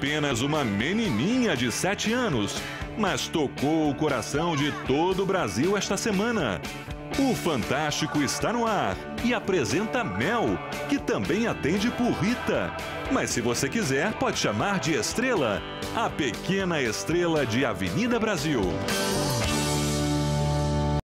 apenas uma menininha de 7 anos, mas tocou o coração de todo o Brasil esta semana. O Fantástico está no ar e apresenta Mel, que também atende por Rita. Mas se você quiser, pode chamar de Estrela, a pequena estrela de Avenida Brasil.